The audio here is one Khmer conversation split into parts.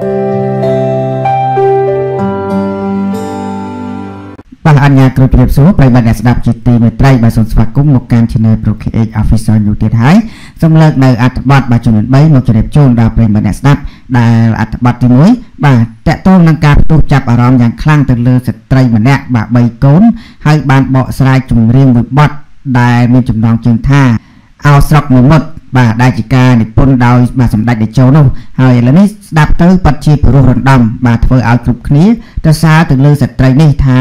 បាទអញ្ញាគ្រូប្រៀបសួរប្រិយមិត្តអ្នកស្ដាប់ជាទីមេត្រីបាទសូមស្វាគមន៍មកកាន់ Channel Pro KH Official នោះទៀតហើយសូមលើកនៅអត្ថបទបាទចំនួន3មកជម្រាបជូនដល់ប្រិយមិត្តអ្នកស្ដាប់ដែលអត្ថបទទី1បាទតកតងនឹងការផ្ទុះចាប់អារម្មណ៍យ៉ាងខ្លាំងទៅលើស្ត្រីម្នាក់បាទ3កូនហើយបានបកស្រាយចម្រៀងមួយបទដែលមានចំណងជើងថាអោស្រុកមួយមុត បាទដែលជាការនិពន្ធដោយបាទសម្ដេចតេជោនោះហើយឥឡូវនេះស្ដាប់ទៅប៉ັດជាព្រោះរំដំបាទធ្វើឲ្យគ្រប់គ្នាទៅសារទៅលើស្ត្រីនេះថា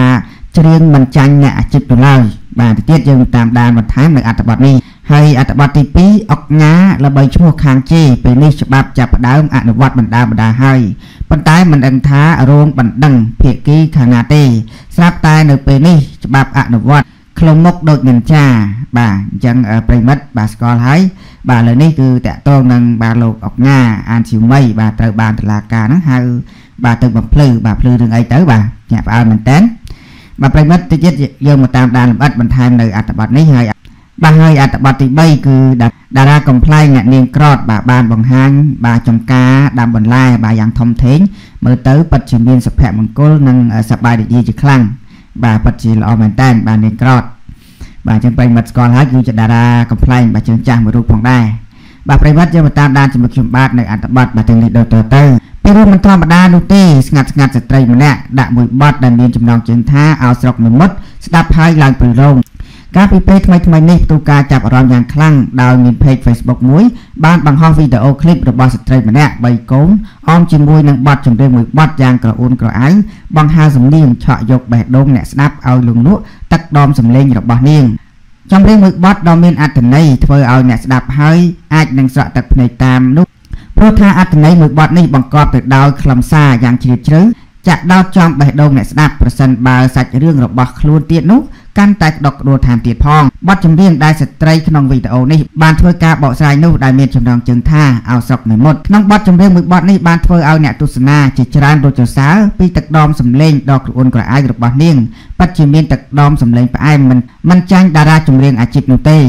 ច្រៀងមិនចាញ់អ្នកអាជីពទៅឡើយបាទទៅទៀតយើងតាមដានបន្ថែមនៅអត្ថបទនេះហើយអត្ថបទទី2អុកញ៉ាល្បីឈ្មោះខាងជេពេលនេះច្បាប់ចាប់ផ្ដើមអនុវត្តបណ្ដាបណ្ដាហើយប៉ុន្តែមិនដឹងថារោងបណ្ដឹងភាគីខាងណាទេស្រាប់តែនៅពេលនេះច្បាប់អនុវត្ត ខ្លុំមុខដូចនិនចាបាទអញ្ចឹងប្រិមិត្តបាទស្គាល់ហើយបាទឥឡូវនេះគឺតកតងនឹងបាទលោកអុកញ៉ាអានជាមីបាទត្រូវបានតឡាការហ្នឹងហៅបាទទៅបំភ្លឺបាទភ្លឺរឿងអីទៅបាទញាក់ផ្អើលមែនតើបាទប្រិមិត្តតិចទៀតយើងមកតាមដានលម្អិតបន្ថែមនៅអត្ថបទនេះហើយបាទហើយអត្ថបទទី3គឺតារាកំ pl ែងអ្នកនាងក្រតបាទបានបង្ហាញបាទចំការដាំបន្លែបាទយ៉ាងធំធេងមើលទៅពិតជាមានសុភមង្គលនិងសប្បាយរីករាយជាខ្លាំង បាទពិតជាល្អមែនតើបាទនាងក្រតបាទអញ្ចឹងប្រិមិត្តស្គាល់ហើយគឺជាតារាកំ pl ែងបាទជើងចាស់មួយរូបផងដែរបាទប្រិមិត្តយើងមកតាមដានជាមួយខ្ញុំបាទនៅអត្ថបទបាទទាំងនេះដូចតទៅពីរួមមិនធម្មតានោះទេស្ងាត់ស្ងាត់ស្ត្រីម្នាក់ដាក់មួយបទដែលមានចំណងជើងថាឲ្យស្រុកនិមិត្តស្ដាប់ហើយឡើងព្រឺរង កាលពីពេលថ្មីថ្មីនេះផ្ទុះការចាប់អារម្មណ៍យ៉ាងខ្លាំងដោយមាន page Facebook មួយបានបង្ហោះវីដេអូឃ្លីបរបស់ស្ត្រីម្នាក់3កូនអមជាមួយនឹងបទចម្រៀងមួយបទយ៉ាងក្រអួនក្រអៅបង្ហើសំនៀងឆក់យកបេះដូងអ្នកស្ដាប់ឲ្យលងលក់ទឹកដមសំឡេងរបស់នាងចម្រៀងមួយបទដ៏មានអត្ថន័យធ្វើឲ្យអ្នកស្ដាប់ហើយអាចនឹងស្រក់ទឹកភ្នែកតាមនោះព្រោះថាអត្ថន័យមួយបទនេះបង្កប់ទៅដោយខ្លឹមសារយ៉ាងជ្រាលជ្រៅចាក់ដោតចំបេះដូងអ្នកស្ដាប់ប្រសិនបើសាច់រឿងរបស់ខ្លួនទៀតនោះ កាន់តែក្តុកក្តួលថែមទៀតផងបទចម្រៀងដែលស្ត្រីក្នុងវីដេអូនេះបានធ្វើការបកស្រាយនោះដែលមានចំណងជើងថាអោស្រុកនិមុតក្នុងបទចម្រៀងមួយបទនេះបានធ្វើឲ្យអ្នកទស្សនាជាច្រើនរត់ចសើពីទឹកដមសម្លេងដ៏ក្រអួនក្រអៅរបស់នាងពិតជាមានទឹកដមសម្លេងផ្អែមមិនមិនចាញ់តារាចម្រៀងអាជីពនោះទេ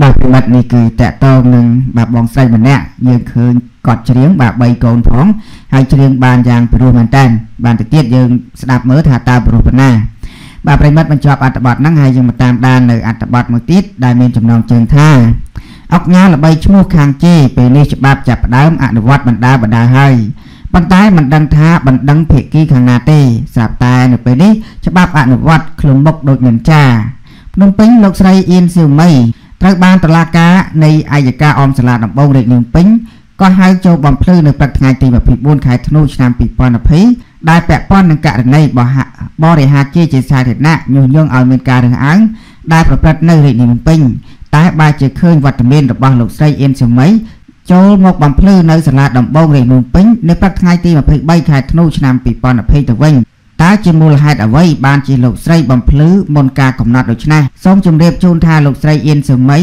បាទពិមិត្តនេះគឺតកតងនឹងបាទបងស្រីម្នាក់យើងឃើញគាត់ច្រៀងបាទ3កូនផងហើយច្រៀងបានយ៉ាងពិរោះមែនតើបានទៅទៀតយើងស្ដាប់មើលថាតើពិរោះប៉ុណ្ណា បាទប្រិមិត្តបញ្ចប់អត្ថបទហ្នឹងហើយយើងមកតាមដាននៅអត្ថបទមួយទៀតដែលមានចំណងជើងថាអុកញ៉ាល្បីឈ្មោះខាងជេពេលនេះច្បាប់ចាប់ផ្ដើមអនុវត្តបណ្ដាបណ្ដាហើយប៉ុន្តែមិនដឹងថាបណ្ដឹងភាគីខាងណាទេស្រាប់តែនៅពេលនេះច្បាប់អនុវត្តខ្លួនមុខដូចនិនចាភ្នំពេញលោកស្រីអៀនសៀវមីត្រូវបានតុលាការនៃអាយកាអមសាលាដំបងរាជធានីពេញក៏ហៅចូលបំភ្លឺនៅព្រឹកថ្ងៃទី24ខែធ្នូឆ្នាំ2020 ដែលពាក់ព័ន្ធនឹងករណីបរិហាជាជាសាធារណៈញុះញង់ឲ្យមានការរើសអើងដែលប្រព្រឹត្តនៅរាជធានីពេញតែបើជាឃើញវត្តមានរបស់លោកស្រីអៀនសមីចូលមកបំភ្លឺនៅសាលាដំបងរាជធានីពេញនៅព្រឹកថ្ងៃទី23ខែធ្នូឆ្នាំ2020ទៅវិញតើជាមូលហេតុអ្វីបានជាលោកស្រីបំភ្លឺមុនការកំណត់ដូច្នេះសូមជម្រាបជូនថាលោកស្រីអៀនសមី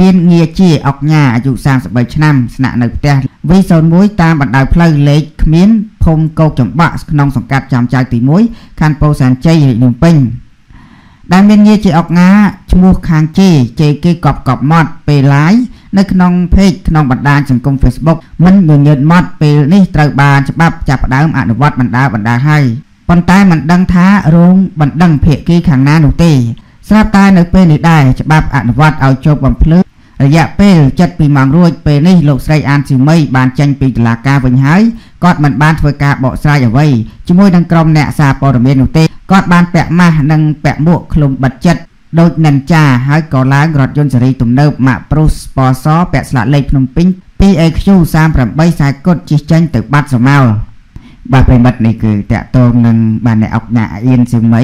មានងារជាអុកញ៉ាអាយុ33ឆ្នាំស្នាក់នៅផ្ទះ V01 តាមបណ្ដោយផ្លូវលេខគ្មានភូមិកោកចំបាក់ក្នុងសង្កាត់ចាំចៅទី1ខណ្ឌពោធិ៍សែនជ័យរាជធានីពេញដែលមានងារជាអុកញ៉ាឈ្មោះខាងជេជេគេកប់កប់ម៉ត់ពេល live នៅក្នុង page ក្នុងបណ្ដាញសង្គម Facebook មិនញញើតម៉ត់ពេលនេះត្រូវបានច្បាប់ចាប់ផ្ដើមអនុវត្តបណ្ដាបណ្ដាហើយប៉ុន្តែមិនដឹងថារោងបណ្ដឹងភាគីខាងណានោះទេ ស្រាប់តែនៅពេលនេះដែរច្បាប់អនុវត្តឲ្យជប់បំភ្លឺរយៈពេល72ម៉ោងរួចពេលនេះលោកស្រីអានស៊ីមីបានចេញពីតុលាការវិញហើយគាត់មិនបានធ្វើការបកស្រាយអ្វីជាមួយនឹងក្រុមអ្នកសារព័ត៌មាននោះទេគាត់បានពាក់ម៉ាស់និងពាក់មួកឃ្លុំបិទចិត្តដូចនិនចាហើយក៏ឡើងរថយន្តសេរីទំនើបម៉ាកប្រុសស្ពសពាក់ស្លាកលេខភ្នំពេញ 2AQ 38 ខ្សែគុតជិះចេញទៅបាត់សមោល បាទប្រិមិត្តនេះគឺតកតងនឹងបាទអ្នកអុកញ៉ាអៀនសឹមមី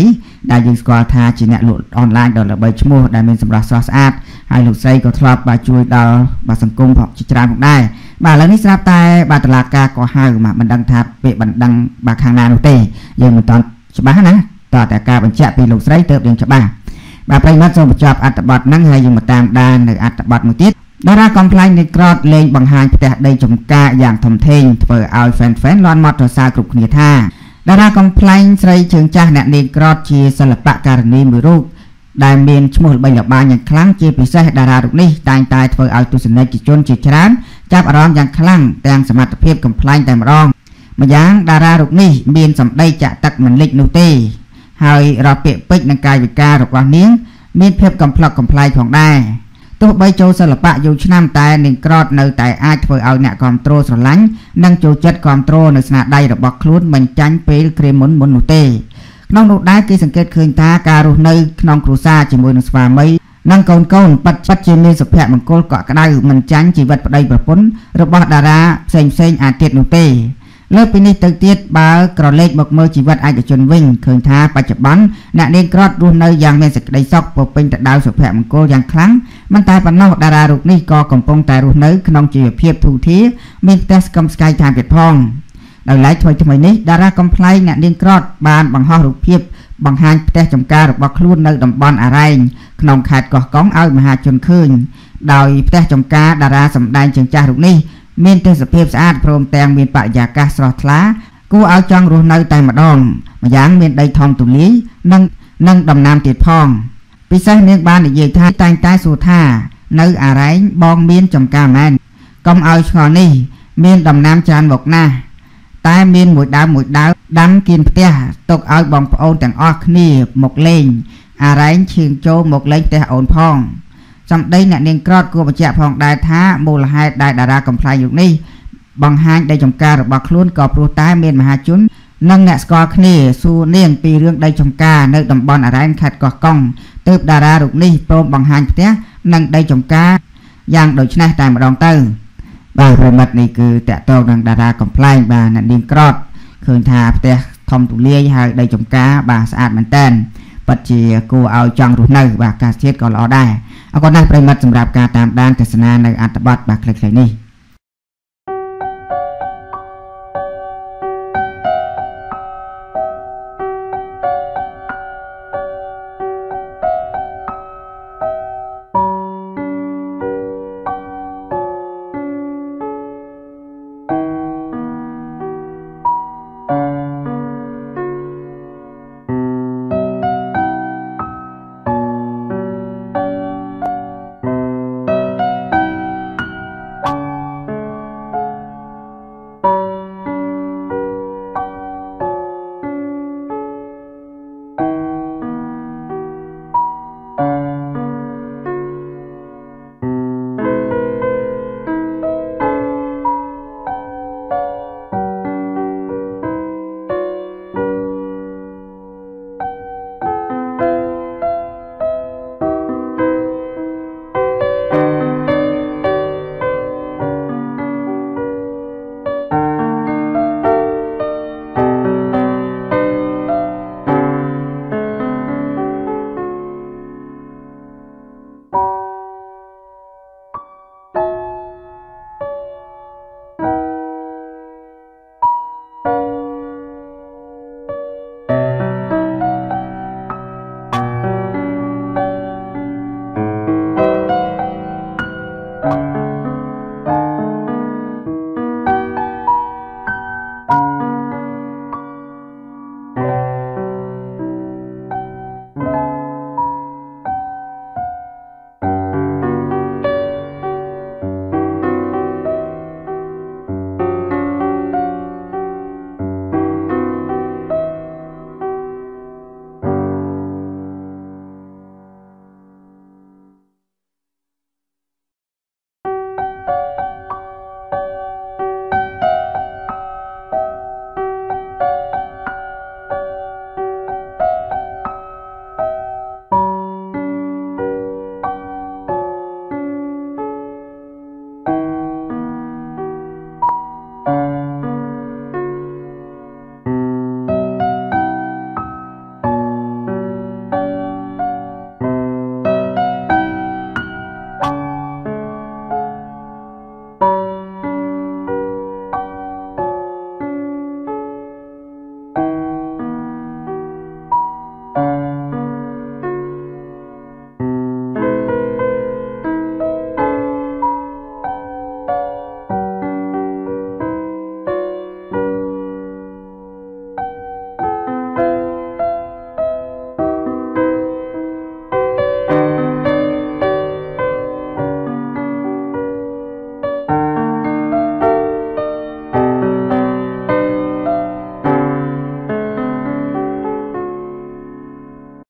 ដែលយើងស្គាល់ថាជាអ្នកលក់អនឡាញដ៏ល្បីឈ្មោះដែលមានសម្រស់ស្រស់ស្អាតហើយលោកស្រីក៏ធ្លាប់បាទជួយដល់បាទសង្គមផងជាច្រើនផងដែរបាទឥឡូវនេះស្រាប់តែបាទតឡាការក៏ហៅបាទមិនដឹងថាពាក្យបណ្ដឹងបាទខាងណានោះទេយើងមិនតាន់ច្បាស់ណាតើតែការបញ្ជាក់ពីលោកស្រីទៅយើងច្បាស់បាទប្រិមិត្តសូមបញ្ចប់អត្ថបទហ្នឹងហើយយើងមកតាមដាននៅអត្ថបទមួយទៀត តារាកំ pl ែងនៃក្រតលេងបង្ហាញផ្ទះដីចំការយ៉ាងធំធេងធ្វើឲ្យ fan fan លាន់មាត់រសើរគ្រប់គ្នាថាតារាកំ pl ែងស្រីជើងចាស់អ្នកនាងក្រតជាសិល្បករនីមួយរូបដែលមានឈ្មោះល្បីល្បាញយ៉ាងខ្លាំងជាពិសេសតារារូបនេះតែងតែធ្វើឲ្យទស្សនិកជនជាច្រើនចាប់អារម្មណ៍យ៉ាងខ្លាំងទាំងសមត្ថភាពកំ pl ែងតែម្ដងម្យ៉ាងតារារូបនេះមានសម្ដីចាក់ទឹកមិនលិចនោះទេ ហើយរពាក្យពេចន៍និងកាយវិការរបស់នាង មានភាពកំ pl ុកកំ pl ៃផងដែរ ទោះបីចូលសិល្បៈយូរឆ្នាំតែនាងក្រតនៅតែអាចធ្វើឲ្យអ្នកគ្រប់គ្រងស្រឡាញ់និងចូលចិត្តគ្រប់គ្រងនៅស្នាដៃរបស់ខ្លួនមិនចាញ់ពេលគ្រាមុនមុននោះទេក្នុងនោះដែរគេសង្កេតឃើញថាការរស់នៅក្នុងគ្រួសារជាមួយនឹងស្វាមីនិងកូនកូនប៉ັດប៉ັດជាមានសុភមង្គលកក់ក្ដៅមិនចាញ់ជីវិតប្តីប្រពន្ធរបស់តារាផ្សេងផ្សេងអាទៀតនោះទេ លើពីនេះទៅទៀតបើក្រឡេកមកមើលជីវិតឯកជនវិញឃើញថាបច្ចុប្បន្នអ្នកនាងក្រតរស់នៅយ៉ាងមានសេចក្តីសុខពោពេញទៅដោយសុភមង្គលយ៉ាងខ្លាំងមិនតែប៉ុណ្ណោះតារារូបនេះក៏កំពុងតែរស់នៅក្នុងជីវភាពធូរធារមានផ្ទះស្កឹមស្កៃតាមទៀតផងដោយឡែកថ្មីថ្មីនេះតារាកំ pl ៃអ្នកនាងក្រតបានបង្ហោះរូបភាពបង្ហាញផ្ទះចំការរបស់ខ្លួននៅតំបន់អរ៉ែងក្នុងខេត្តកោះកុងឲ្យមហាជនឃើញដោយផ្ទះចំការតារាសម្ដែងជើងចាស់រូបនេះ មានទេសភាពស្អាតព្រមទាំងមានបរិយាកាសស្រស់ថ្លាគួរឲ្យចង់រស់នៅតែម្ដងម្យ៉ាងមានដីធំទូលាយនិងនិងដំណាំទៀតផងពិសេសនាងបាននិយាយថាតែងតែសួរថា នៅអរ៉ែងបងមានចំការមែនកុំឲ្យឆ្ងល់នេះ មានដំណាំច្រើនមកណាស់តែមានមួយដើមមួយដើមដាំគៀនផ្ទះទុកឲ្យបងប្អូនទាំងអស់គ្នាមកលេងអារ៉ែងឈៀងចូលមកលេងផ្ទះអូនផង សម្ដីអ្នកនាងក្រតគួរបញ្ជាក់ផងដែរថាមូលហេតុដែលតារាកំ pl ៃយុគនេះបង្ហាញដីចំការរបស់ខ្លួនក៏ព្រោះតែមានមហាជននិងអ្នកស្គាល់គ្នាសួរនាងពីរឿងដីចំការនៅតំបន់អរ៉ែនខេត្តកោះកុងទើបតារារូបនេះព្រមបង្ហាញផ្ទះនិងដីចំការយ៉ាងដូចនេះតែម្ដងទៅបាទប្រិមិត្តនេះគឺតកតងនឹងតារាកំ pl ៃបាទអ្នកនាងក្រតឃើញថាផ្ទះធំទូលាយហើយដីចំការបាទស្អាតមែនតើពិតជាគួរឲ្យចង់រស់នៅបាទអាកាសធាតុក៏ល្អដែរ អរគុណណាស់ប្រិមិត្តសម្រាប់ការតាមដានទស្សនានៅអត្ថបទបាទខ្លីៗនេះ